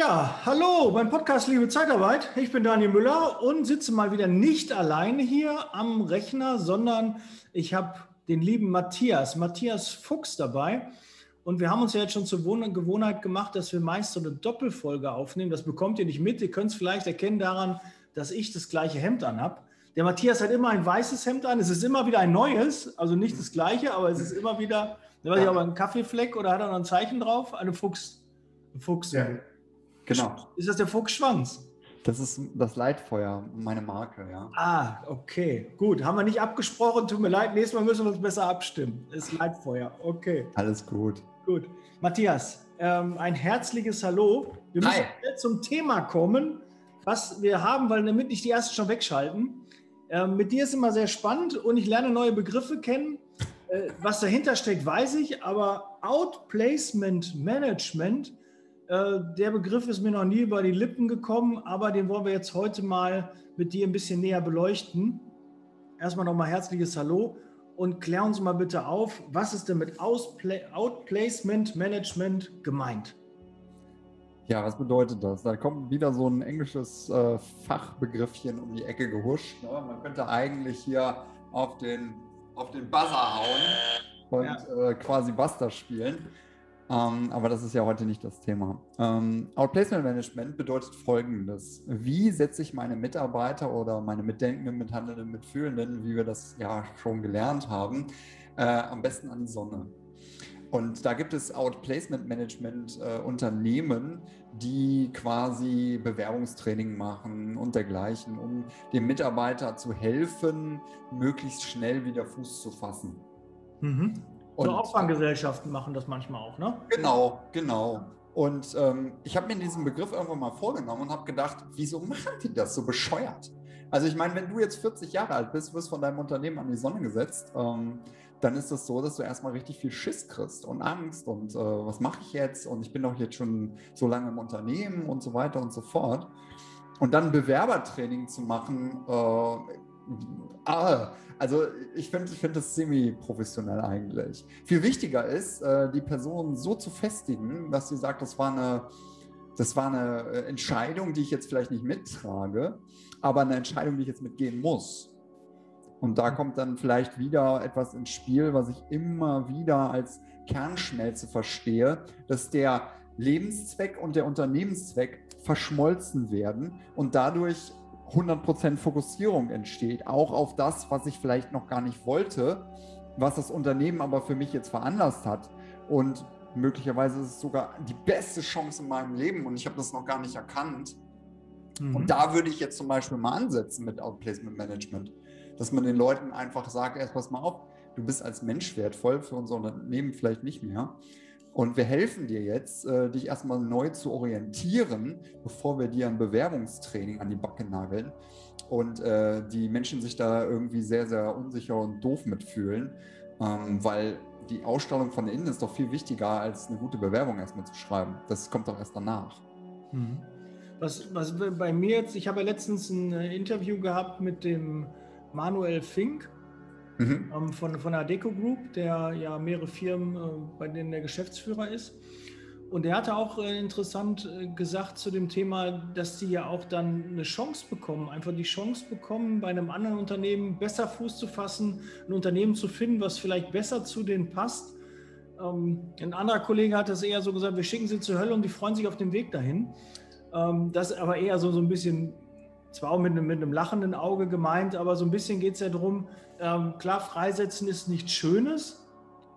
Ja, hallo beim Podcast Liebe Zeitarbeit. Ich bin Daniel Müller und sitze mal wieder nicht alleine hier am Rechner, sondern ich habe den lieben Matthias, Matthias Fuchs dabei. Und wir haben uns ja jetzt schon zur Gewohnheit gemacht, dass wir meist so eine Doppelfolge aufnehmen. Das bekommt ihr nicht mit. Ihr könnt es vielleicht erkennen daran, dass ich das gleiche Hemd anhab. Der Matthias hat immer ein weißes Hemd an. Es ist immer wieder ein neues, also nicht das gleiche, aber es ist immer wieder, weiß ich, aber ein Kaffeefleck oder hat er noch ein Zeichen drauf? Eine Fuchs. Fuchs. Ja, genau. Ist das der Fuchsschwanz? Das ist das Leitfeuer, meine Marke, ja. Ah, okay. Gut. Haben wir nicht abgesprochen. Tut mir leid. Nächstes Mal müssen wir uns besser abstimmen. Das ist Leitfeuer. Okay. Alles gut. Gut. Matthias, ähm, ein herzliches Hallo. Wir müssen Hi. zum Thema kommen, was wir haben, weil damit nicht die ersten schon wegschalten. Ähm, mit dir ist immer sehr spannend und ich lerne neue Begriffe kennen. Äh, was dahinter steckt, weiß ich, aber Outplacement Management äh, der Begriff ist mir noch nie über die Lippen gekommen, aber den wollen wir jetzt heute mal mit dir ein bisschen näher beleuchten. Erstmal nochmal herzliches Hallo und klär uns mal bitte auf, was ist denn mit Outplacement Management gemeint? Ja, was bedeutet das? Da kommt wieder so ein englisches äh, Fachbegriffchen um die Ecke gehuscht. Ne? Man könnte eigentlich hier auf den, auf den Buzzer hauen und ja. äh, quasi Buster spielen. Ähm, aber das ist ja heute nicht das Thema. Ähm, Outplacement Management bedeutet folgendes. Wie setze ich meine Mitarbeiter oder meine Mitdenkenden, Mithandelnden, Mitfühlenden, wie wir das ja schon gelernt haben, äh, am besten an die Sonne? Und da gibt es Outplacement Management äh, Unternehmen, die quasi Bewerbungstraining machen und dergleichen, um dem Mitarbeiter zu helfen, möglichst schnell wieder Fuß zu fassen. Mhm. Und so Opferngesellschaften machen das manchmal auch, ne? Genau, genau. Und ähm, ich habe mir diesen Begriff irgendwann mal vorgenommen und habe gedacht, wieso machen die das so bescheuert? Also ich meine, wenn du jetzt 40 Jahre alt bist, wirst von deinem Unternehmen an die Sonne gesetzt, ähm, dann ist es das so, dass du erstmal richtig viel Schiss kriegst und Angst und äh, was mache ich jetzt? Und ich bin doch jetzt schon so lange im Unternehmen und so weiter und so fort. Und dann Bewerbertraining zu machen, äh, ah, also ich finde find das semi-professionell eigentlich. Viel wichtiger ist, äh, die Person so zu festigen, dass sie sagt, das war eine, das war eine äh, Entscheidung, die ich jetzt vielleicht nicht mittrage, aber eine Entscheidung, die ich jetzt mitgehen muss. Und da kommt dann vielleicht wieder etwas ins Spiel, was ich immer wieder als Kernschmelze verstehe, dass der Lebenszweck und der Unternehmenszweck verschmolzen werden und dadurch 100% Fokussierung entsteht, auch auf das, was ich vielleicht noch gar nicht wollte, was das Unternehmen aber für mich jetzt veranlasst hat. Und möglicherweise ist es sogar die beste Chance in meinem Leben und ich habe das noch gar nicht erkannt. Mhm. Und da würde ich jetzt zum Beispiel mal ansetzen mit Outplacement Management, dass man den Leuten einfach sagt, erst pass mal auf, du bist als Mensch wertvoll, für unser Unternehmen vielleicht nicht mehr. Und wir helfen dir jetzt, äh, dich erstmal neu zu orientieren, bevor wir dir ein Bewerbungstraining an die Backe nageln und äh, die Menschen sich da irgendwie sehr, sehr unsicher und doof mitfühlen, ähm, weil die Ausstrahlung von innen ist doch viel wichtiger, als eine gute Bewerbung erstmal zu schreiben. Das kommt doch erst danach. Mhm. Was, was bei mir jetzt, ich habe ja letztens ein Interview gehabt mit dem Manuel Fink, mhm. ähm, von, von der Deco Group, der ja mehrere Firmen, äh, bei denen der Geschäftsführer ist. Und er hatte auch äh, interessant äh, gesagt zu dem Thema, dass sie ja auch dann eine Chance bekommen, einfach die Chance bekommen, bei einem anderen Unternehmen besser Fuß zu fassen, ein Unternehmen zu finden, was vielleicht besser zu denen passt. Ähm, ein anderer Kollege hat das eher so gesagt, wir schicken sie zur Hölle und die freuen sich auf den Weg dahin. Ähm, das aber eher so, so ein bisschen zwar auch mit einem, mit einem lachenden Auge gemeint, aber so ein bisschen geht es ja darum, ähm, klar, freisetzen ist nichts Schönes,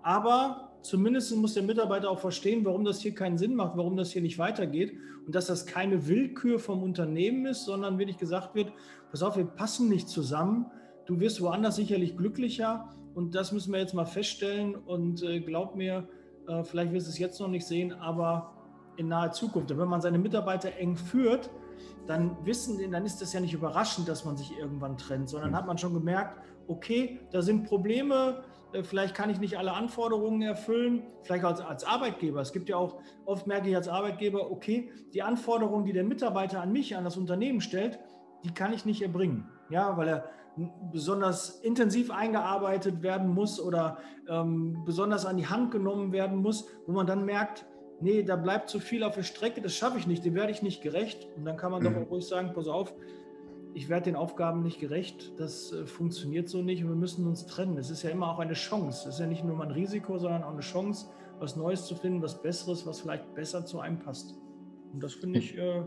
aber zumindest muss der Mitarbeiter auch verstehen, warum das hier keinen Sinn macht, warum das hier nicht weitergeht und dass das keine Willkür vom Unternehmen ist, sondern wirklich gesagt wird, pass auf, wir passen nicht zusammen, du wirst woanders sicherlich glücklicher und das müssen wir jetzt mal feststellen und äh, glaub mir, äh, vielleicht wirst du es jetzt noch nicht sehen, aber in naher Zukunft. Und wenn man seine Mitarbeiter eng führt, dann wissen, dann ist das ja nicht überraschend, dass man sich irgendwann trennt, sondern mhm. hat man schon gemerkt, okay, da sind Probleme, äh, vielleicht kann ich nicht alle Anforderungen erfüllen, vielleicht als, als Arbeitgeber. Es gibt ja auch, oft merke ich als Arbeitgeber, okay, die Anforderungen, die der Mitarbeiter an mich, an das Unternehmen stellt, die kann ich nicht erbringen. Ja, weil er besonders intensiv eingearbeitet werden muss oder ähm, besonders an die Hand genommen werden muss, wo man dann merkt, nee, da bleibt zu viel auf der Strecke, das schaffe ich nicht, dem werde ich nicht gerecht. Und dann kann man mhm. doch auch ruhig sagen, pass auf, ich werde den Aufgaben nicht gerecht, das äh, funktioniert so nicht und wir müssen uns trennen. Es ist ja immer auch eine Chance. Es ist ja nicht nur mal ein Risiko, sondern auch eine Chance, was Neues zu finden, was Besseres, was vielleicht besser zu einem passt. Und das finde ich, äh, äh,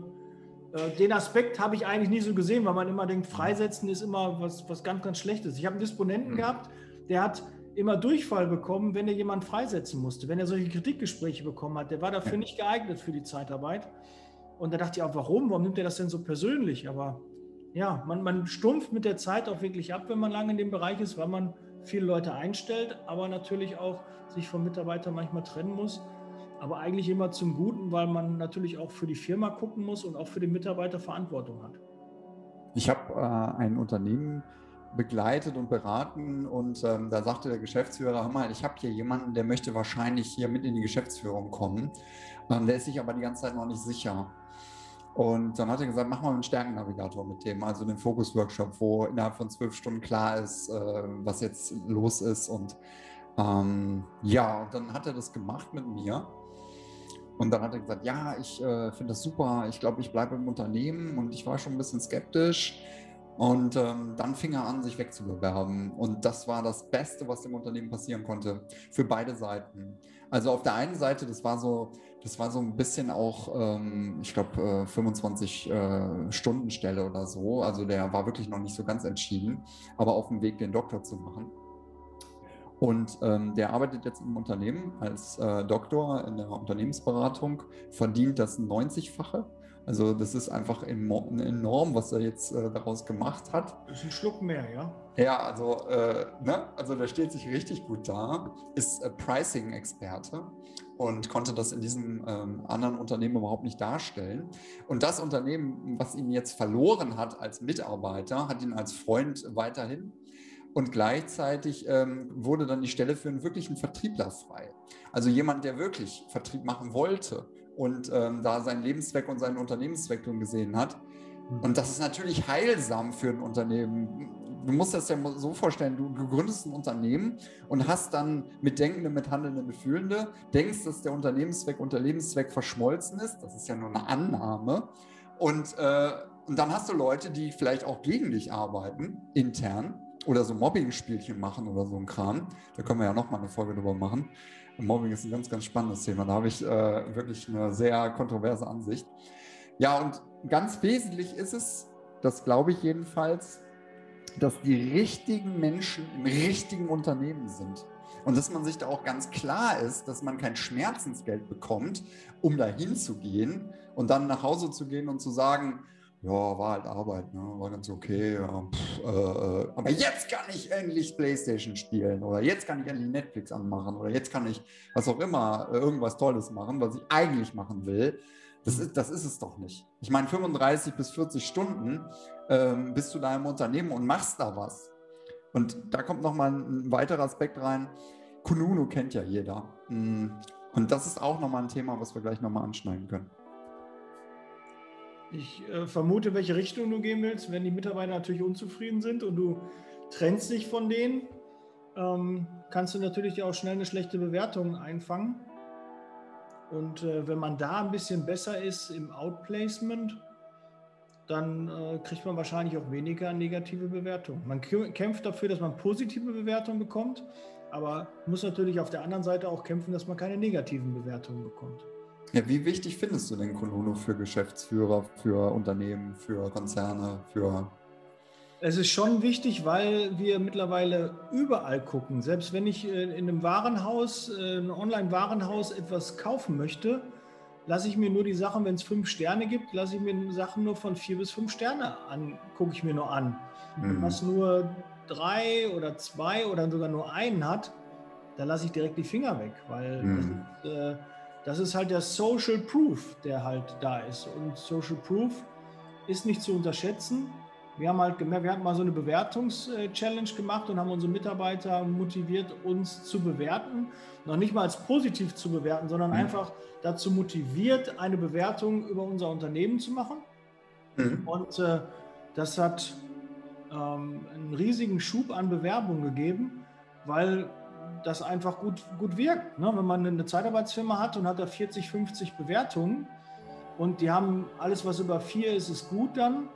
den Aspekt habe ich eigentlich nie so gesehen, weil man immer denkt, Freisetzen ist immer was, was ganz, ganz Schlechtes. Ich habe einen Disponenten mhm. gehabt, der hat immer Durchfall bekommen, wenn er jemanden freisetzen musste, wenn er solche Kritikgespräche bekommen hat. Der war dafür nicht geeignet für die Zeitarbeit. Und da dachte ich auch, warum? Warum nimmt er das denn so persönlich? Aber ja, man, man stumpft mit der Zeit auch wirklich ab, wenn man lange in dem Bereich ist, weil man viele Leute einstellt, aber natürlich auch sich vom Mitarbeiter manchmal trennen muss. Aber eigentlich immer zum Guten, weil man natürlich auch für die Firma gucken muss und auch für den Mitarbeiter Verantwortung hat. Ich habe äh, ein Unternehmen begleitet und beraten und ähm, da sagte der Geschäftsführer, hör mal, ich habe hier jemanden, der möchte wahrscheinlich hier mit in die Geschäftsführung kommen. Ähm, der ist sich aber die ganze Zeit noch nicht sicher. Und dann hat er gesagt, mach mal einen Stärkennavigator mit dem, also den Fokus-Workshop, wo innerhalb von zwölf Stunden klar ist, äh, was jetzt los ist. Und ähm, ja, und dann hat er das gemacht mit mir. Und dann hat er gesagt, ja, ich äh, finde das super, ich glaube, ich bleibe im Unternehmen und ich war schon ein bisschen skeptisch. Und ähm, dann fing er an, sich wegzubewerben. Und das war das Beste, was dem Unternehmen passieren konnte, für beide Seiten. Also auf der einen Seite, das war so, das war so ein bisschen auch, ähm, ich glaube, äh, 25 äh, Stunden Stelle oder so. Also der war wirklich noch nicht so ganz entschieden, aber auf dem Weg, den Doktor zu machen. Und ähm, der arbeitet jetzt im Unternehmen als äh, Doktor in der Unternehmensberatung, verdient das 90-fache also das ist einfach enorm, was er jetzt äh, daraus gemacht hat. Das ist ein Schluck mehr, ja? Ja, also, äh, ne? also der steht sich richtig gut da, ist äh, Pricing-Experte und konnte das in diesem ähm, anderen Unternehmen überhaupt nicht darstellen. Und das Unternehmen, was ihn jetzt verloren hat als Mitarbeiter, hat ihn als Freund weiterhin. Und gleichzeitig ähm, wurde dann die Stelle für einen wirklichen Vertriebler frei. Also jemand, der wirklich Vertrieb machen wollte und ähm, da seinen Lebenszweck und seinen Unternehmenszweck drin gesehen hat. Mhm. Und das ist natürlich heilsam für ein Unternehmen. Du musst das ja so vorstellen, du, du gründest ein Unternehmen und hast dann mit Denkende, mit Handelnde, mit Fühlende, denkst, dass der Unternehmenszweck und der Lebenszweck verschmolzen ist. Das ist ja nur eine Annahme. Und, äh, und dann hast du Leute, die vielleicht auch gegen dich arbeiten, intern, oder so Mobbing-Spielchen machen oder so ein Kram. Da können wir ja nochmal eine Folge drüber machen. Mobbing ist ein ganz, ganz spannendes Thema. Da habe ich äh, wirklich eine sehr kontroverse Ansicht. Ja, und ganz wesentlich ist es, das glaube ich jedenfalls, dass die richtigen Menschen im richtigen Unternehmen sind. Und dass man sich da auch ganz klar ist, dass man kein Schmerzensgeld bekommt, um da hinzugehen und dann nach Hause zu gehen und zu sagen, ja, war halt Arbeit, ne? war ganz okay. Ja, pff, äh, äh, aber jetzt kann ich endlich Playstation spielen oder jetzt kann ich endlich Netflix anmachen oder jetzt kann ich was auch immer, äh, irgendwas Tolles machen, was ich eigentlich machen will. Das ist, das ist es doch nicht. Ich meine, 35 bis 40 Stunden ähm, bist du da im Unternehmen und machst da was. Und da kommt nochmal ein weiterer Aspekt rein. Kununu kennt ja jeder. Mm. Und das ist auch nochmal ein Thema, was wir gleich nochmal anschneiden können. Ich äh, vermute, welche Richtung du gehen willst, wenn die Mitarbeiter natürlich unzufrieden sind und du trennst dich von denen, ähm, kannst du natürlich auch schnell eine schlechte Bewertung einfangen. Und äh, wenn man da ein bisschen besser ist im Outplacement, dann äh, kriegt man wahrscheinlich auch weniger negative Bewertungen. Man kämpft dafür, dass man positive Bewertungen bekommt, aber muss natürlich auf der anderen Seite auch kämpfen, dass man keine negativen Bewertungen bekommt. Ja, wie wichtig findest du denn Konuno für Geschäftsführer, für Unternehmen, für Konzerne, für es ist schon wichtig, weil wir mittlerweile überall gucken. Selbst wenn ich äh, in einem Warenhaus, äh, ein Online-Warenhaus etwas kaufen möchte, lasse ich mir nur die Sachen, wenn es fünf Sterne gibt, lasse ich mir Sachen nur von vier bis fünf Sterne an, gucke ich mir nur an. Mhm. Was nur drei oder zwei oder sogar nur einen hat, da lasse ich direkt die Finger weg, weil mhm. das, äh, das ist halt der Social Proof, der halt da ist. Und Social Proof ist nicht zu unterschätzen. Wir haben halt gemerkt, wir hatten mal so eine Bewertungs-Challenge gemacht und haben unsere Mitarbeiter motiviert, uns zu bewerten. Noch nicht mal als positiv zu bewerten, sondern mhm. einfach dazu motiviert, eine Bewertung über unser Unternehmen zu machen. Mhm. Und äh, das hat ähm, einen riesigen Schub an Bewerbungen gegeben, weil das einfach gut, gut wirkt. Ne? Wenn man eine Zeitarbeitsfirma hat und hat da 40, 50 Bewertungen und die haben alles, was über vier ist, ist gut dann.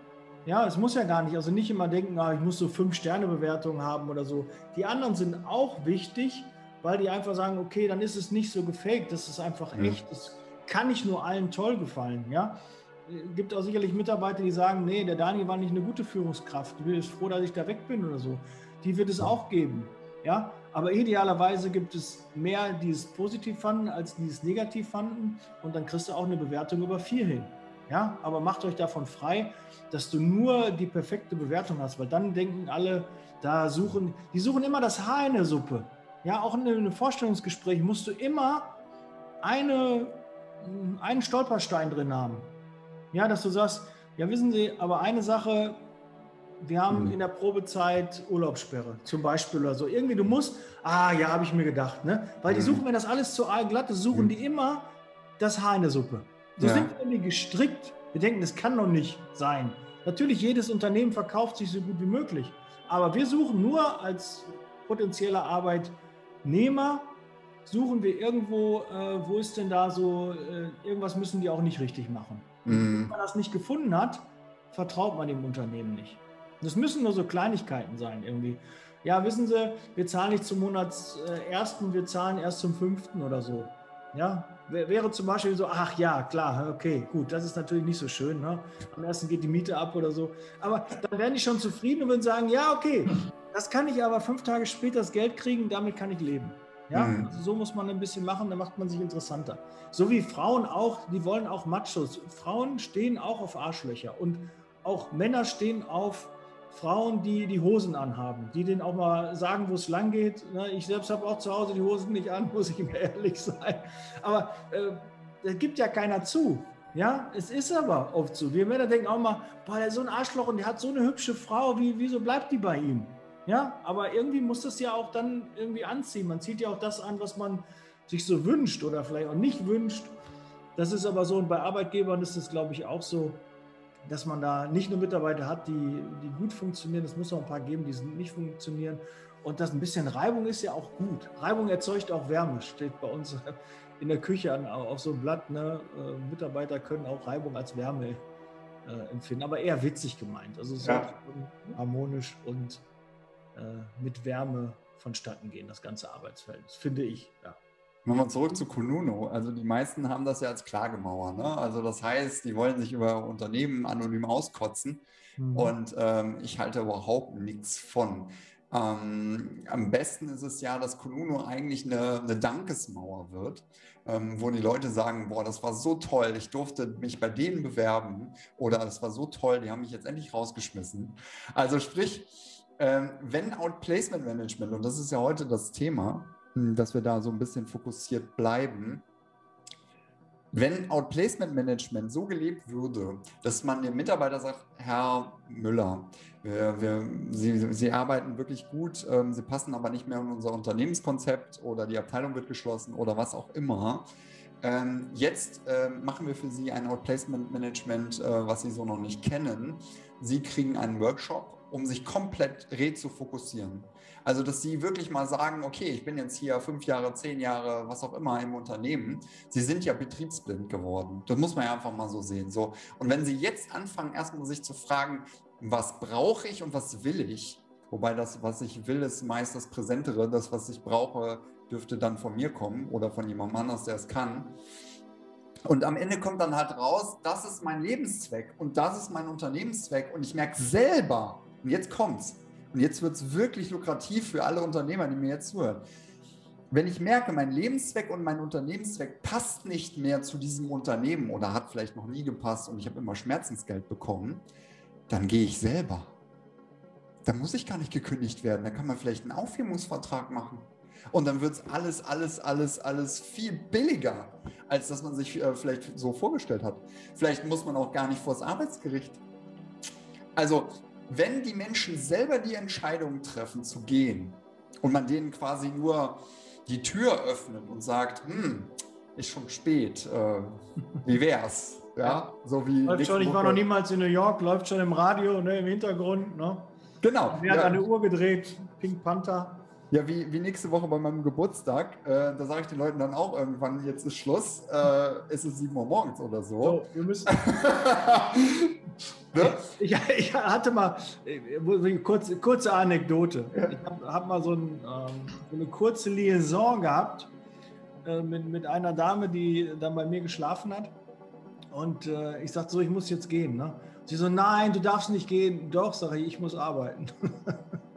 Ja, es muss ja gar nicht. Also nicht immer denken, ah, ich muss so fünf Sterne Bewertungen haben oder so. Die anderen sind auch wichtig, weil die einfach sagen, okay, dann ist es nicht so gefaked, das ist einfach mhm. echt. Das kann nicht nur allen toll gefallen. Ja, gibt auch sicherlich Mitarbeiter, die sagen, nee, der Daniel war nicht eine gute Führungskraft. Ich bin froh, dass ich da weg bin oder so. Die wird es auch geben. Ja, aber idealerweise gibt es mehr, die es positiv fanden, als die es negativ fanden. Und dann kriegst du auch eine Bewertung über vier hin. Ja, aber macht euch davon frei, dass du nur die perfekte Bewertung hast, weil dann denken alle, da suchen, die suchen immer das Haar in der Suppe. Ja, auch in einem Vorstellungsgespräch musst du immer eine, einen Stolperstein drin haben. Ja, dass du sagst, ja, wissen Sie, aber eine Sache, wir haben mhm. in der Probezeit Urlaubssperre zum Beispiel oder so. Irgendwie, du musst, ah ja, habe ich mir gedacht, ne? Weil die mhm. suchen, wenn das alles zu glatt ist, suchen mhm. die immer das Haar in der Suppe. So ja. sind wir gestrickt. Wir denken, das kann doch nicht sein. Natürlich, jedes Unternehmen verkauft sich so gut wie möglich. Aber wir suchen nur als potenzieller Arbeitnehmer, suchen wir irgendwo, äh, wo ist denn da so, äh, irgendwas müssen die auch nicht richtig machen. Mhm. Wenn man das nicht gefunden hat, vertraut man dem Unternehmen nicht. Das müssen nur so Kleinigkeiten sein irgendwie. Ja, wissen Sie, wir zahlen nicht zum Monatsersten, wir zahlen erst zum fünften oder so. Ja, wäre zum Beispiel so, ach ja, klar, okay, gut, das ist natürlich nicht so schön. Ne? Am ersten geht die Miete ab oder so. Aber dann wären die schon zufrieden und würden sagen, ja, okay, das kann ich aber fünf Tage später das Geld kriegen, damit kann ich leben. Ja, mhm. also so muss man ein bisschen machen, dann macht man sich interessanter. So wie Frauen auch, die wollen auch Machos. Frauen stehen auch auf Arschlöcher und auch Männer stehen auf Frauen, die die Hosen anhaben, die denen auch mal sagen, wo es lang geht. Ne, ich selbst habe auch zu Hause die Hosen nicht an, muss ich mir ehrlich sein. Aber äh, das gibt ja keiner zu. Ja, es ist aber oft so. Wir Männer denken auch mal, boah, der ist so ein Arschloch und der hat so eine hübsche Frau, wie, wieso bleibt die bei ihm? Ja, aber irgendwie muss das ja auch dann irgendwie anziehen. Man zieht ja auch das an, was man sich so wünscht oder vielleicht auch nicht wünscht. Das ist aber so, und bei Arbeitgebern ist das, glaube ich, auch so dass man da nicht nur Mitarbeiter hat, die, die gut funktionieren, es muss auch ein paar geben, die nicht funktionieren. Und das ein bisschen Reibung ist ja auch gut. Reibung erzeugt auch Wärme, steht bei uns in der Küche an, auf so einem Blatt. Ne? Äh, Mitarbeiter können auch Reibung als Wärme äh, empfinden, aber eher witzig gemeint. Also es ja. harmonisch und äh, mit Wärme vonstatten gehen, das ganze Arbeitsfeld, das finde ich. Ja. Nochmal zurück zu Konuno. Also die meisten haben das ja als Klagemauer. Ne? Also das heißt, die wollen sich über Unternehmen anonym auskotzen. Mhm. Und ähm, ich halte überhaupt nichts von. Ähm, am besten ist es ja, dass Konuno eigentlich eine, eine Dankesmauer wird, ähm, wo die Leute sagen, boah, das war so toll, ich durfte mich bei denen bewerben oder das war so toll, die haben mich jetzt endlich rausgeschmissen. Also sprich, ähm, wenn Outplacement Management, und das ist ja heute das Thema, dass wir da so ein bisschen fokussiert bleiben. Wenn Outplacement Management so gelebt würde, dass man dem Mitarbeiter sagt, Herr Müller, wir, wir, Sie, Sie, arbeiten wirklich gut, ähm, Sie passen aber nicht mehr in unser Unternehmenskonzept oder die Abteilung wird geschlossen oder was auch immer. Ähm, jetzt äh, machen wir für Sie ein Outplacement Management, äh, was Sie so noch nicht kennen. Sie kriegen einen Workshop, um sich komplett re zu fokussieren. Also, dass sie wirklich mal sagen, okay, ich bin jetzt hier fünf Jahre, zehn Jahre, was auch immer im Unternehmen. Sie sind ja betriebsblind geworden. Das muss man ja einfach mal so sehen. So. Und wenn sie jetzt anfangen, erstmal sich zu fragen, was brauche ich und was will ich? Wobei das, was ich will, ist meist das Präsentere. Das, was ich brauche, dürfte dann von mir kommen oder von jemandem anders, der es kann. Und am Ende kommt dann halt raus, das ist mein Lebenszweck und das ist mein Unternehmenszweck. Und ich merke selber, und jetzt kommt's, und jetzt wird es wirklich lukrativ für alle Unternehmer, die mir jetzt zuhören. Wenn ich merke, mein Lebenszweck und mein Unternehmenszweck passt nicht mehr zu diesem Unternehmen oder hat vielleicht noch nie gepasst und ich habe immer Schmerzensgeld bekommen, dann gehe ich selber. Da muss ich gar nicht gekündigt werden. Da kann man vielleicht einen Aufhebungsvertrag machen. Und dann wird es alles, alles, alles, alles viel billiger, als dass man sich äh, vielleicht so vorgestellt hat. Vielleicht muss man auch gar nicht vor das Arbeitsgericht. Also wenn die Menschen selber die Entscheidung treffen zu gehen und man denen quasi nur die Tür öffnet und sagt, hm, ist schon spät, äh, wie wär's? Ja, so wie. Läuft schon, ich war noch niemals in New York, läuft schon im Radio, ne, im Hintergrund, ne? Genau. Wer hat ja. eine Uhr gedreht? Pink Panther. Ja, wie, wie nächste Woche bei meinem Geburtstag. Äh, da sage ich den Leuten dann auch irgendwann, jetzt ist Schluss. Äh, ist es 7 Uhr morgens oder so. so wir müssen. ne? ich, ich, hatte mal, äh, kurze, kurze Anekdote. Ich habe hab mal so, ein, ähm, so, eine kurze Liaison gehabt äh, mit, mit einer Dame, die dann bei mir geschlafen hat. Und äh, ich sagte so, ich muss jetzt gehen. Ne? Sie so, nein, du darfst nicht gehen. Doch, sage ich, ich muss arbeiten.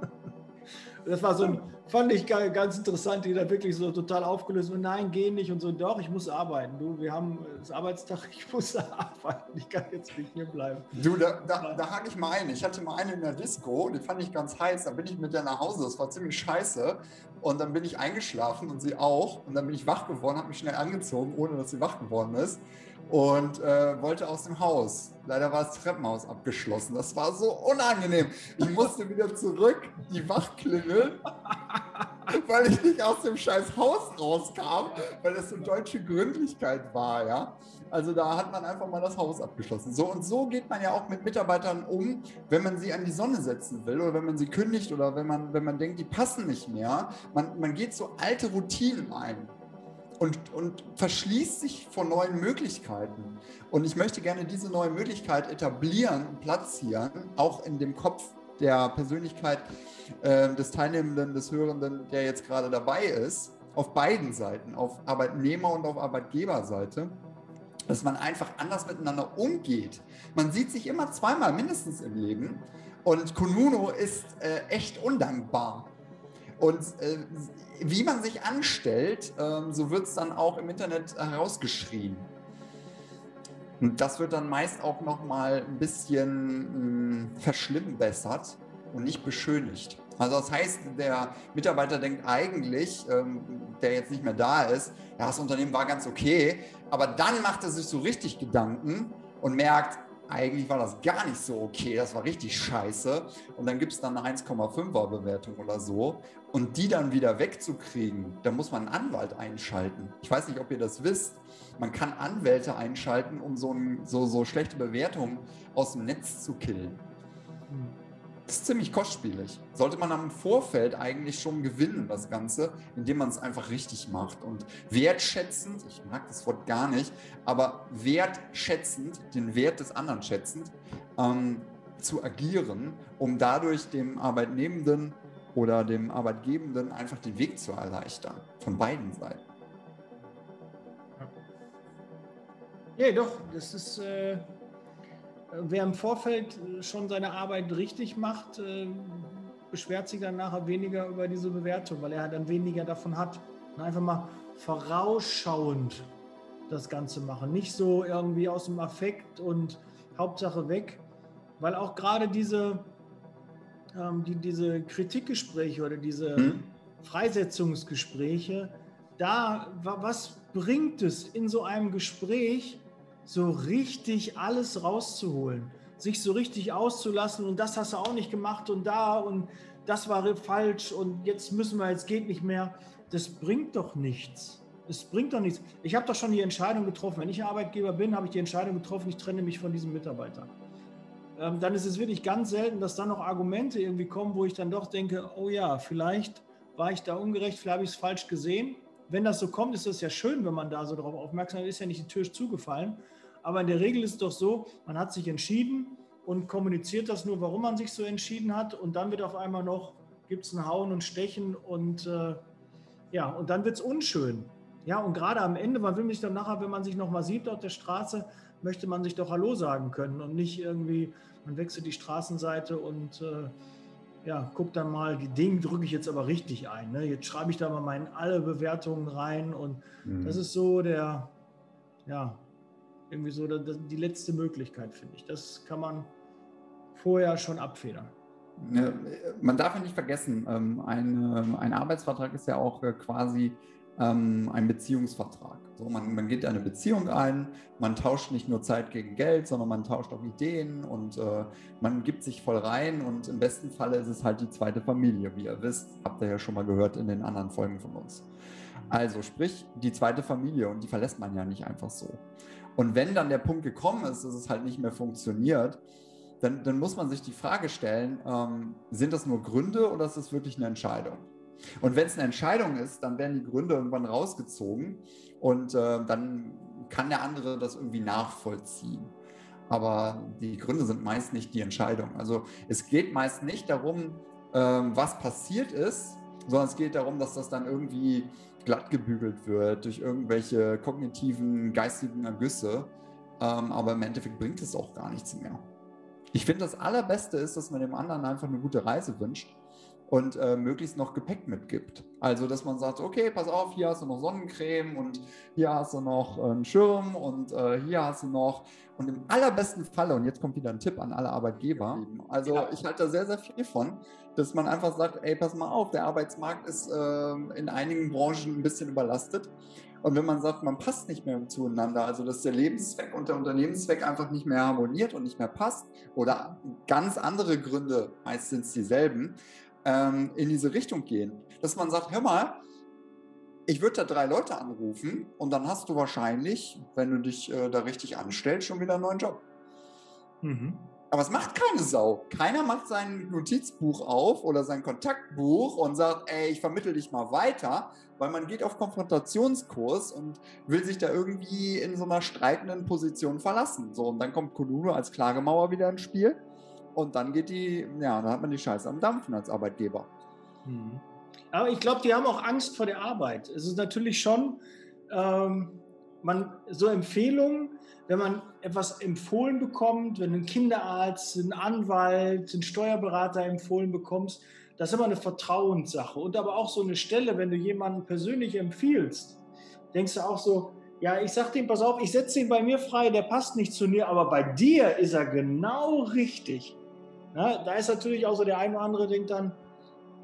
das war so ein, fand ich ganz interessant, die da wirklich so total aufgelöst und nein, geh nicht und so, doch, ich muss arbeiten. Du, wir haben das Arbeitstag, ich muss arbeiten, ich kann jetzt nicht hier bleiben. Du, da, da, da hake ich mal ein. Ich hatte mal eine in der Disco, die fand ich ganz heiß, da bin ich mit der nach Hause, das war ziemlich scheiße. Und dann bin ich eingeschlafen und sie auch. Und dann bin ich wach geworden, habe mich schnell angezogen, ohne dass sie wach geworden ist und äh, wollte aus dem Haus. Leider war das Treppenhaus abgeschlossen. Das war so unangenehm. Ich musste wieder zurück, die Wach klingeln, weil ich nicht aus dem scheiß Haus rauskam, weil das so deutsche Gründlichkeit war, ja. Also da hat man einfach mal das Haus abgeschlossen. So und so geht man ja auch mit Mitarbeitern um, wenn man sie an die Sonne setzen will oder wenn man sie kündigt oder wenn man, wenn man denkt, die passen nicht mehr. Man, man geht so alte Routinen ein und, und verschließt sich vor neuen Möglichkeiten. Und ich möchte gerne diese neue Möglichkeit etablieren, platzieren, auch in dem Kopf der Persönlichkeit äh, des Teilnehmenden, des Hörenden, der jetzt gerade dabei ist, auf beiden Seiten, auf Arbeitnehmer- und auf Arbeitgeberseite, dass man einfach anders miteinander umgeht. Man sieht sich immer zweimal mindestens im Leben und Konuno ist äh, echt undankbar. Und äh, wie man sich anstellt, ähm, so wird es dann auch im Internet herausgeschrien. Und das wird dann meist auch noch mal ein bisschen mh, verschlimmbessert und nicht beschönigt. Also das heißt, der Mitarbeiter denkt eigentlich, ähm, der jetzt nicht mehr da ist, ja, das Unternehmen war ganz okay, aber dann macht er sich so richtig Gedanken und merkt, eigentlich war das gar nicht so okay, das war richtig scheiße. Und dann gibt es dann eine 1,5er Bewertung oder so. Und die dann wieder wegzukriegen, da muss man einen Anwalt einschalten. Ich weiß nicht, ob ihr das wisst. Man kann Anwälte einschalten, um so, ein, so, so schlechte Bewertungen aus dem Netz zu killen. Hm. Ist ziemlich kostspielig. Sollte man am Vorfeld eigentlich schon gewinnen, das Ganze, indem man es einfach richtig macht und wertschätzend, ich mag das Wort gar nicht, aber wertschätzend, den Wert des anderen schätzend, ähm, zu agieren, um dadurch dem Arbeitnehmenden oder dem Arbeitgebenden einfach den Weg zu erleichtern, von beiden Seiten. Ja, doch, das ist. Äh wer im Vorfeld äh, schon seine Arbeit richtig macht, äh, beschwert sich dann nachher weniger über diese Bewertung, weil er dann weniger davon hat. Und einfach mal vorausschauend das Ganze machen. Nicht so irgendwie aus dem Affekt und Hauptsache weg, weil auch gerade diese, ähm, die, diese Kritikgespräche oder diese hm? Freisetzungsgespräche, da, was bringt es in so einem Gespräch, so richtig alles rauszuholen, sich so richtig auszulassen und das hast du auch nicht gemacht und da und das war falsch und jetzt müssen wir, jetzt geht nicht mehr. Das bringt doch nichts. Das bringt doch nichts. Ich habe doch schon die Entscheidung getroffen. Wenn ich Arbeitgeber bin, habe ich die Entscheidung getroffen, ich trenne mich von diesem Mitarbeiter. Ähm, dann ist es wirklich ganz selten, dass dann noch Argumente irgendwie kommen, wo ich dann doch denke, oh ja, vielleicht war ich da ungerecht, vielleicht habe ich es falsch gesehen. Wenn das so kommt, ist das ja schön, wenn man da so darauf aufmerksam ist, ist ja nicht die Tür zugefallen. Aber in der Regel ist es doch so, man hat sich entschieden und kommuniziert das nur, warum man sich so entschieden hat. Und dann wird auf einmal noch, gibt es ein Hauen und Stechen und äh, ja, und dann wird es unschön. Ja, und gerade am Ende, man will mich dann nachher, wenn man sich nochmal sieht auf der Straße, möchte man sich doch Hallo sagen können und nicht irgendwie, man wechselt die Straßenseite und äh, ja, guck dann mal, Dinge drücke ich jetzt aber richtig ein. Ne? Jetzt schreibe ich da mal meine alle Bewertungen rein und mhm. das ist so der, ja, irgendwie so die letzte Möglichkeit, finde ich. Das kann man vorher schon abfedern. Man darf ja nicht vergessen, ähm, ein, ähm, ein Arbeitsvertrag ist ja auch äh, quasi ähm, ein Beziehungsvertrag. So, man, man geht eine Beziehung ein, man tauscht nicht nur Zeit gegen Geld, sondern man tauscht auch Ideen und äh, man gibt sich voll rein und im besten Falle ist es halt die zweite Familie, wie ihr wisst, habt ihr ja schon mal gehört in den anderen Folgen von uns. Also sprich, die zweite Familie und die verlässt man ja nicht einfach so. Und wenn dann der Punkt gekommen ist, dass es halt nicht mehr funktioniert, dann, dann muss man sich die Frage stellen, ähm, sind das nur Gründe oder ist das wirklich eine Entscheidung? Und wenn es eine Entscheidung ist, dann werden die Gründe irgendwann rausgezogen und äh, dann kann der andere das irgendwie nachvollziehen. Aber die Gründe sind meist nicht die Entscheidung. Also es geht meist nicht darum, äh, was passiert ist, sondern es geht darum, dass das dann irgendwie glatt gebügelt wird durch irgendwelche kognitiven, geistigen Ergüsse. Ähm, aber im Endeffekt bringt es auch gar nichts mehr. Ich finde, das Allerbeste ist, dass man dem anderen einfach eine gute Reise wünscht und äh, möglichst noch Gepäck mitgibt. Also, dass man sagt, okay, pass auf, hier hast du noch Sonnencreme und hier hast du noch einen Schirm und äh, hier hast du noch. Und im allerbesten Falle, und jetzt kommt wieder ein Tipp an alle Arbeitgeber, also ja. ich halte da sehr, sehr viel von, dass man einfach sagt, ey, pass mal auf, der Arbeitsmarkt ist äh, in einigen Branchen ein bisschen überlastet. Und wenn man sagt, man passt nicht mehr zueinander, also dass der Lebenszweck und der Unternehmenszweck einfach nicht mehr harmoniert und nicht mehr passt oder ganz andere Gründe, meistens dieselben, ähm, in diese Richtung gehen. Dass man sagt, hör mal, ich würde da drei Leute anrufen und dann hast du wahrscheinlich, wenn du dich äh, da richtig anstellst, schon wieder einen neuen Job. Mhm. Aber es macht keine Sau. Keiner macht sein Notizbuch auf oder sein Kontaktbuch und sagt, ey, ich vermittel dich mal weiter, weil man geht auf Konfrontationskurs und will sich da irgendwie in so einer streitenden Position verlassen. So, und dann kommt Kolunu als Klagemauer wieder ins Spiel und dann geht die, ja, dann hat man die Scheiße am Dampfen als Arbeitgeber. Mhm. Aber ich glaube, die haben auch Angst vor der Arbeit. Es ist natürlich schon, ähm, man, so Empfehlungen, wenn man etwas empfohlen bekommt, wenn ein Kinderarzt, ein Anwalt, ein Steuerberater empfohlen bekommst, das ist immer eine Vertrauenssache. Und aber auch so eine Stelle, wenn du jemanden persönlich empfiehlst, denkst du auch so, ja, ich sag dem, pass auf, ich setze ihn bei mir frei, der passt nicht zu mir, aber bei dir ist er genau richtig. Ja, da ist natürlich auch so der eine oder andere denkt dann,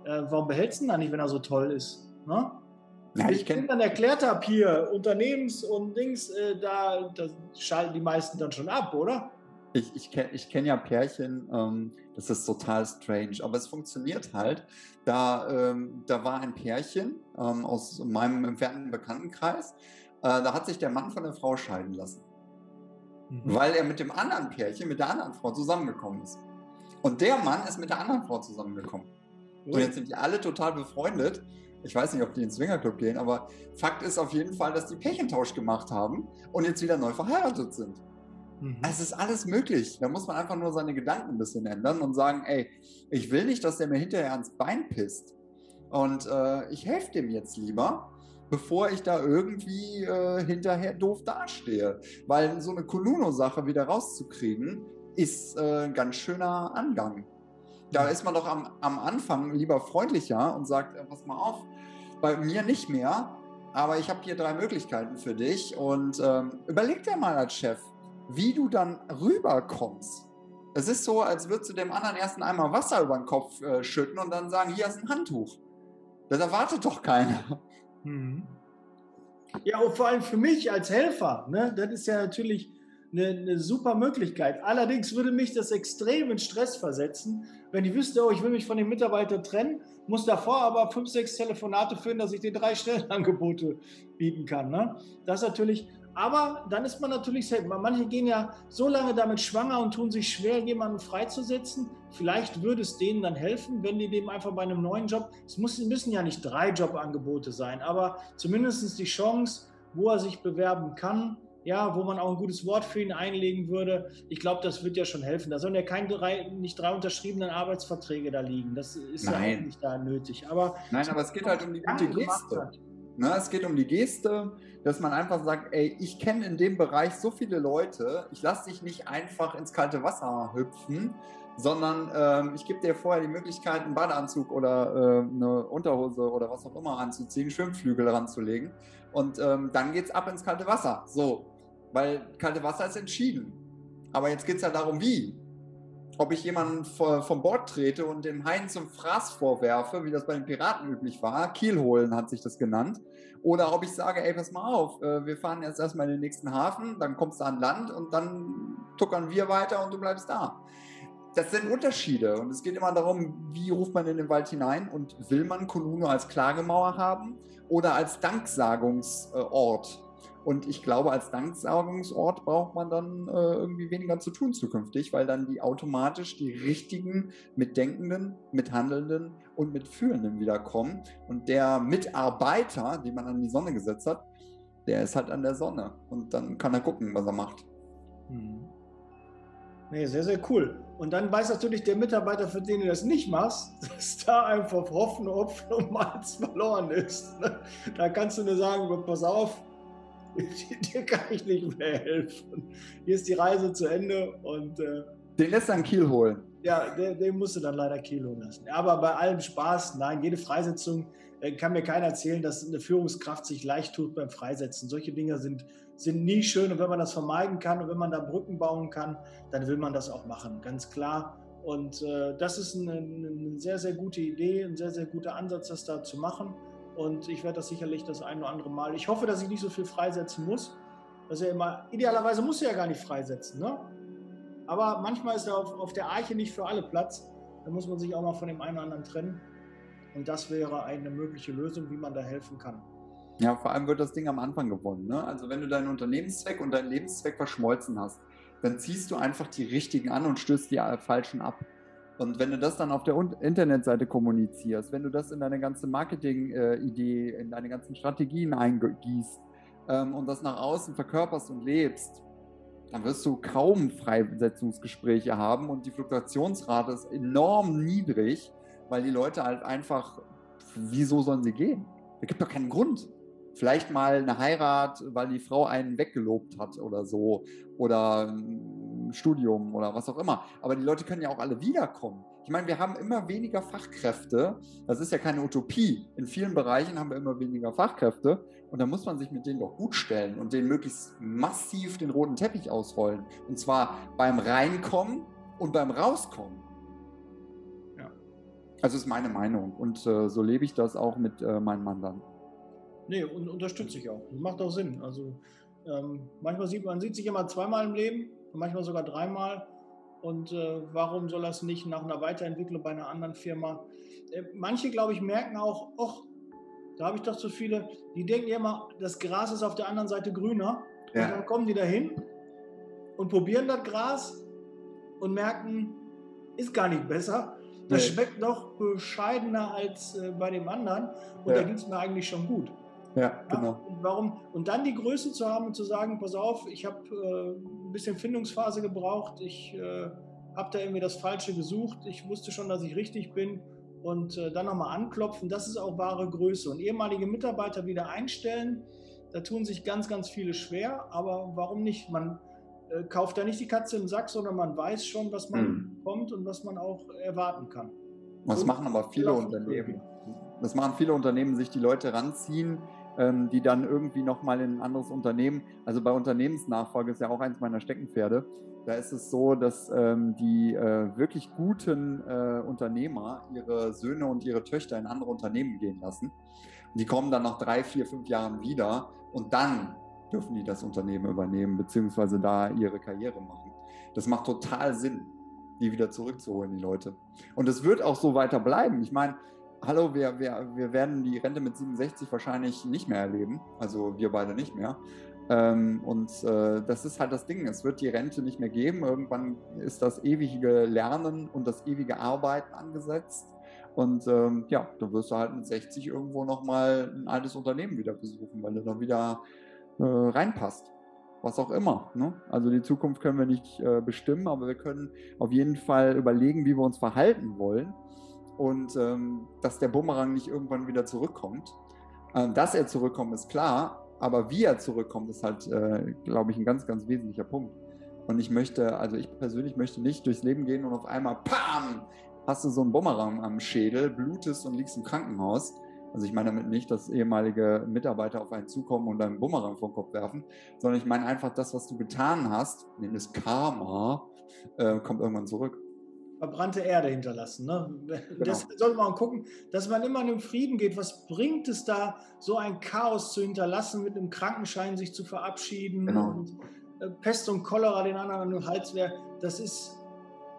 äh, warum behältst du ihn dann nicht, wenn er so toll ist? Ne? Ja, ich kenne dann erklärt habe hier, Unternehmens- und Dings, äh, da, da, schalten die meisten dann schon ab, oder? Ich, ich kenne ich kenn ja Pärchen, ähm, das ist total strange, aber es funktioniert halt. Da, ähm, da war ein Pärchen ähm, aus meinem entfernten Bekanntenkreis, äh, da hat sich der Mann von der Frau scheiden lassen. Mhm. Weil er mit dem anderen Pärchen, mit der anderen Frau zusammengekommen ist. Und der Mann ist mit der anderen Frau zusammengekommen. Und jetzt sind die alle total befreundet. Ich weiß nicht, ob die ins Swingerclub gehen, aber Fakt ist auf jeden Fall, dass die Pärchentausch gemacht haben und jetzt wieder neu verheiratet sind. Mhm. Es ist alles möglich. Da muss man einfach nur seine Gedanken ein bisschen ändern und sagen, ey, ich will nicht, dass der mir hinterher ans Bein pisst. Und äh, ich helfe dem jetzt lieber, bevor ich da irgendwie äh, hinterher doof dastehe. Weil so eine Koluno-Sache wieder rauszukriegen, ist äh, ein ganz schöner Angang. Da ist man doch am, am Anfang lieber freundlicher und sagt, äh, pass mal auf, bei mir nicht mehr, aber ich habe hier drei Möglichkeiten für dich und ähm, überleg dir mal als Chef, wie du dann rüberkommst. Es ist so, als würdest du dem anderen erst einmal Wasser über den Kopf äh, schütten und dann sagen, hier ist ein Handtuch. Das erwartet doch keiner. Mhm. Ja, und vor allem für mich als Helfer, ne, das ist ja natürlich eine, eine, super Möglichkeit. Allerdings würde mich das extrem in Stress versetzen, wenn ich wüsste, oh, ich will mich von dem Mitarbeiter trennen, muss davor aber fünf, sechs Telefonate führen, dass ich den drei Stellenangebote bieten kann. Ne? Das natürlich, aber dann ist man natürlich safe. Manche gehen ja so lange damit schwanger und tun sich schwer, jemanden freizusetzen. Vielleicht würde es denen dann helfen, wenn die dem einfach bei einem neuen Job, es müssen ja nicht drei Jobangebote sein, aber zumindest die Chance, wo er sich bewerben kann, ja, wo man auch ein gutes Wort für ihn einlegen würde. Ich glaube, das wird ja schon helfen. Da sollen ja kein drei, nicht drei unterschriebenen Arbeitsverträge da liegen. Das ist Nein. ja auch nicht da nötig. Aber Nein, aber es geht halt um die gute Geste. Ne, es geht um die Geste, dass man einfach sagt, ey, ich kenne in dem Bereich so viele Leute, ich lasse dich nicht einfach ins kalte Wasser hüpfen, sondern ähm, ich gebe dir vorher die Möglichkeit, einen Badeanzug oder äh, eine Unterhose oder was auch immer anzuziehen, Schwimmflügel ranzulegen und ähm, dann es ab ins kalte Wasser. So, weil kalte Wasser ist entschieden. Aber jetzt geht es ja darum, wie ob ich jemanden vom Bord trete und dem Hain zum Fraß vorwerfe, wie das bei den Piraten üblich war. Kiel holen hat sich das genannt. Oder ob ich sage, ey, pass mal auf, äh, wir fahren jetzt erstmal in den nächsten Hafen, dann kommst du an Land und dann tuckern wir weiter und du bleibst da. Das sind Unterschiede und es geht immer darum, wie ruft man in den Wald hinein und will man Koluno als Klagemauer haben oder als Danksagungsort? Und ich glaube, als Danksagungsort braucht man dann äh, irgendwie weniger zu tun zukünftig, weil dann die automatisch die richtigen Mitdenkenden, Mithandelnden und Mitfühlenden wiederkommen. Und der Mitarbeiter, den man an die Sonne gesetzt hat, der ist halt an der Sonne. Und dann kann er gucken, was er macht. Hm. Nee, sehr, sehr cool. Und dann weiß natürlich der Mitarbeiter, für den du das nicht machst, dass da einfach Hoffen, Hopfen und Malz verloren ist. Ne? Da kannst du nur sagen, pass auf, dir kann ich nicht mehr helfen. Hier ist die Reise zu Ende und äh, den lässt dann Kiel holen. Ja, den, den musst du dann leider Kiel holen lassen. Aber bei allem Spaß, nein, jede Freisetzung äh, kann mir keiner erzählen, dass eine Führungskraft sich leicht tut beim Freisetzen. Solche Dinge sind, sind nie schön und wenn man das vermeiden kann und wenn man da Brücken bauen kann, dann will man das auch machen, ganz klar. Und äh, das ist eine, eine, sehr, sehr gute Idee, ein sehr, sehr guter Ansatz, das da zu machen. Und ich werde das sicherlich das ein oder andere Mal. Ich hoffe, dass ich nicht so viel freisetzen muss. Das ist ja immer, idealerweise muss er ja gar nicht freisetzen. Ne? Aber manchmal ist auf, auf der Arche nicht für alle Platz. Da muss man sich auch mal von dem einen oder anderen trennen. Und das wäre eine mögliche Lösung, wie man da helfen kann. Ja, vor allem wird das Ding am Anfang gewonnen. Ne? Also wenn du deinen Unternehmenszweck und deinen Lebenszweck verschmolzen hast, dann ziehst du einfach die richtigen an und stößt die falschen ab. Und wenn du das dann auf der Internetseite kommunizierst, wenn du das in deine ganze Marketing-Idee, in deine ganzen Strategien eingießt ähm, und das nach außen verkörperst und lebst, dann wirst du kaum Freisetzungsgespräche haben und die Fluktuationsrate ist enorm niedrig, weil die Leute halt einfach, wieso sollen sie gehen? Es gibt doch keinen Grund. Vielleicht mal eine Heirat, weil die Frau einen weggelobt hat oder so. Oder Studium oder was auch immer. Aber die Leute können ja auch alle wiederkommen. Ich meine, wir haben immer weniger Fachkräfte. Das ist ja keine Utopie. In vielen Bereichen haben wir immer weniger Fachkräfte. Und da muss man sich mit denen doch gut stellen und denen möglichst massiv den roten Teppich ausrollen. Und zwar beim Reinkommen und beim Rauskommen. Also ist meine Meinung und äh, so lebe ich das auch mit äh, meinen Mandanten. Nee, und unterstütze ich auch. Macht auch Sinn. Also ähm, manchmal sieht man sieht sich immer zweimal im Leben, manchmal sogar dreimal. Und äh, warum soll das nicht nach einer Weiterentwicklung bei einer anderen Firma? Äh, manche, glaube ich, merken auch, ach, da habe ich doch zu viele, die denken ja immer, das Gras ist auf der anderen Seite grüner. Ja. Und dann kommen die dahin und probieren das Gras und merken, ist gar nicht besser. Das nee. schmeckt noch bescheidener als äh, bei dem anderen und ja. da geht es mir eigentlich schon gut. Ja, genau. Ja, warum, und dann die Größe zu haben und zu sagen, pass auf, ich habe äh, ein bisschen Findungsphase gebraucht, ich äh, habe da irgendwie das Falsche gesucht, ich wusste schon, dass ich richtig bin und äh, dann nochmal anklopfen, das ist auch wahre Größe. Und ehemalige Mitarbeiter wieder einstellen, da tun sich ganz, ganz viele schwer, aber warum nicht? Man äh, kauft da nicht die Katze im Sack, sondern man weiß schon, was man hm. bekommt und was man auch erwarten kann. Das und machen aber viele Unternehmen. Das machen viele Unternehmen, sich die Leute ranziehen, die dann irgendwie nochmal in ein anderes Unternehmen, also bei Unternehmensnachfolge ist ja auch eins meiner Steckenpferde, da ist es so, dass ähm, die äh, wirklich guten äh, Unternehmer ihre Söhne und ihre Töchter in andere Unternehmen gehen lassen. Die kommen dann nach drei, vier, fünf Jahren wieder und dann dürfen die das Unternehmen übernehmen, beziehungsweise da ihre Karriere machen. Das macht total Sinn, die wieder zurückzuholen, die Leute. Und es wird auch so weiter bleiben. Ich meine, hallo, wir, wir, wir werden die Rente mit 67 wahrscheinlich nicht mehr erleben. Also wir beide nicht mehr. Ähm, und äh, das ist halt das Ding. Es wird die Rente nicht mehr geben. Irgendwann ist das ewige Lernen und das ewige Arbeiten angesetzt. Und ähm, ja, dann wirst du halt mit 60 irgendwo nochmal ein altes Unternehmen wieder besuchen, weil du dann wieder äh, reinpasst. Was auch immer. Ne? Also die Zukunft können wir nicht äh, bestimmen, aber wir können auf jeden Fall überlegen, wie wir uns verhalten wollen und ähm, dass der Bumerang nicht irgendwann wieder zurückkommt. Ähm, dass er zurückkommt, ist klar, aber wie er zurückkommt, ist halt, äh, glaube ich, ein ganz, ganz wesentlicher Punkt. Und ich möchte, also ich persönlich möchte nicht durchs Leben gehen und auf einmal, PAM, hast du so einen Bumerang am Schädel, blutest und liegst im Krankenhaus. Also ich meine damit nicht, dass ehemalige Mitarbeiter auf einen zukommen und einen Bumerang vom Kopf werfen, sondern ich meine einfach, das, was du getan hast, nämlich Karma, äh, kommt irgendwann zurück. Verbrannte Erde hinterlassen. Ne? Genau. Das sollte man gucken, dass man immer in den Frieden geht. Was bringt es da, so ein Chaos zu hinterlassen, mit einem Krankenschein sich zu verabschieden genau. und äh, Pest und Cholera den anderen an den Hals wäre? Das ist,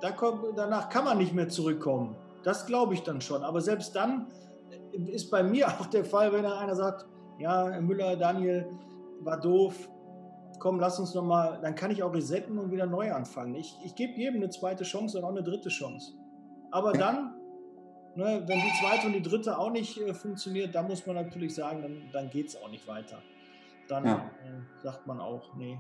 da kommt, danach kann man nicht mehr zurückkommen. Das glaube ich dann schon. Aber selbst dann ist bei mir auch der Fall, wenn einer sagt, ja, Herr Müller, Daniel, war doof. Komm, lass uns nochmal, dann kann ich auch resetten und wieder neu anfangen. Ich, ich gebe jedem eine zweite Chance und auch eine dritte Chance. Aber dann, ne, wenn die zweite und die dritte auch nicht äh, funktioniert, dann muss man natürlich sagen, dann, dann geht es auch nicht weiter. Dann ja. äh, sagt man auch, nee,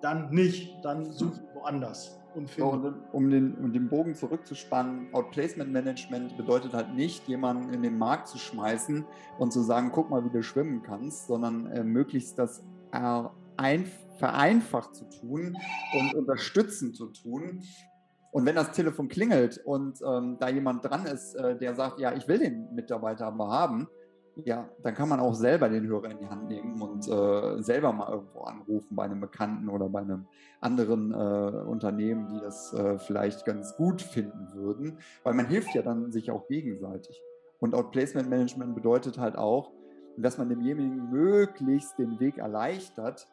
dann nicht, dann such woanders. Und so, um, den, um den Bogen zurückzuspannen, Outplacement Management bedeutet halt nicht, jemanden in den Markt zu schmeißen und zu sagen, guck mal, wie du schwimmen kannst, sondern äh, möglichst das vereinfacht zu tun und unterstützend zu tun. Und wenn das Telefon klingelt und ähm, da jemand dran ist, äh, der sagt, ja, ich will den Mitarbeiter aber haben, ja, dann kann man auch selber den Hörer in die Hand nehmen und äh, selber mal irgendwo anrufen bei einem Bekannten oder bei einem anderen äh, Unternehmen, die das äh, vielleicht ganz gut finden würden, weil man hilft ja dann sich auch gegenseitig. Und Outplacement Management bedeutet halt auch, dass man demjenigen möglichst den Weg erleichtert,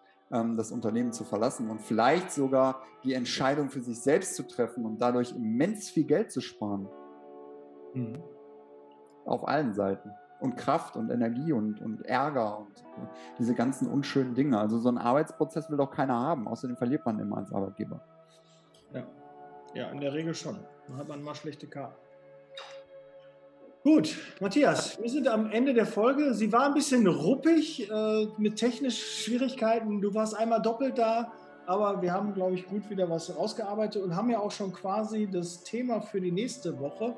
das Unternehmen zu verlassen und vielleicht sogar die Entscheidung für sich selbst zu treffen und dadurch immens viel Geld zu sparen. Mhm. Auf allen Seiten und Kraft und Energie und, und Ärger und diese ganzen unschönen Dinge. Also so einen Arbeitsprozess will doch keiner haben. Außerdem verliert man immer als Arbeitgeber. Ja, ja in der Regel schon. Dann hat man mal schlechte Karten. Gut, Matthias, wir sind am Ende der Folge. Sie war ein bisschen ruppig äh, mit technischen Schwierigkeiten. Du warst einmal doppelt da, aber wir haben, glaube ich, gut wieder was rausgearbeitet und haben ja auch schon quasi das Thema für die nächste Woche.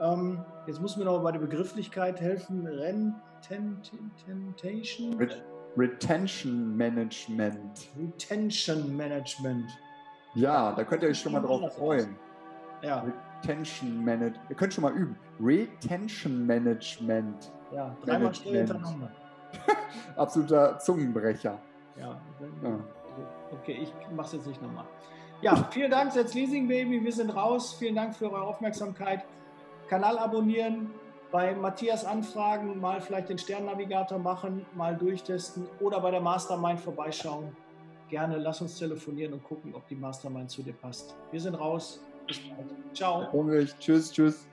Ähm, jetzt muss mir noch bei der Begrifflichkeit helfen. Retention? Retention Management. Retention Management. Ja, da könnt ihr euch schon mal drauf freuen. Ja. Retention Management. Ihr könnt schon mal üben. Retention Management. Ja, dreimal schnell hintereinander. Absoluter Zungenbrecher. Ja, ja. okay, ich mache es jetzt nicht nochmal. Ja, vielen Dank, Setz Leasing Baby. Wir sind raus. Vielen Dank für eure Aufmerksamkeit. Kanal abonnieren, bei Matthias anfragen, mal vielleicht den Sternnavigator machen, mal durchtesten oder bei der Mastermind vorbeischauen. Gerne lass uns telefonieren und gucken, ob die Mastermind zu dir passt. Wir sind raus. Bis bald. Ciao. Tschüss, tschüss.